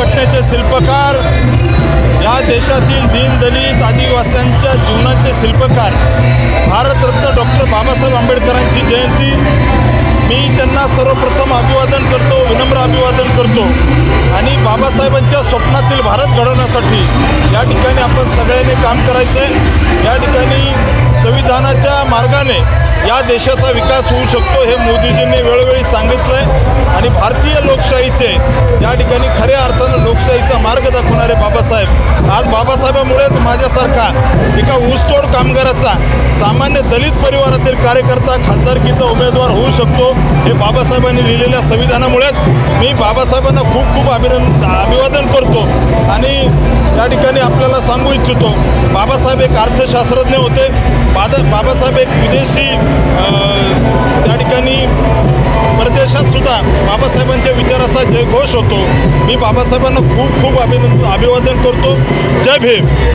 आज शिल्पकार या देशातील दीनदलित आदिवासींच्या जीवनाचे शिल्पकार भारतरत्न डॉक्टर बाबासाहेब आंबेडकरांची जयंती. मी त्यांना सर्वप्रथम अभिवादन करतो विनम्र अभिवादन करतो. आणि बाबासाहेबांच्या स्वप्नातील भारत घडवण्यासाठी या ठिकाणी आपण सगळ्यांनी काम करायचं आहे या ठिकाणी संविधानाच्या मार्गाने या देशाचा विकास होऊ शकतो हे मोदीजींनी वेळोवेळी सांगितलं आहे आणि भारतीय लोकशाहीचे या ठिकाणी खऱ्या अर्थ मार्ग दाखवणारे बाबासाहेब. आज बाबासाहेबामुळेच माझ्यासारखा एका ऊसतोड कामगाराचा सामान्य दलित परिवारातील कार्यकर्ता खासदारकीचा उमेदवार होऊ शकतो हे बाबासाहेबांनी लिहिलेल्या संविधानामुळेच मी बाबासाहेबांना खूप खूप अभिनंद अभिवादन करतो. आणि या ठिकाणी आपल्याला सांगू इच्छितो बाबासाहेब एक अर्थशास्त्रज्ञ होते. बाद बाबासाहेब एक विदेशी परदेशात सुद्धा बाबासाहेबांच्या विचाराचा जयघोष होतो. मी बाबासाहेबांना खूप खूप अभिनंद अभिवादन करतो. जय भीम.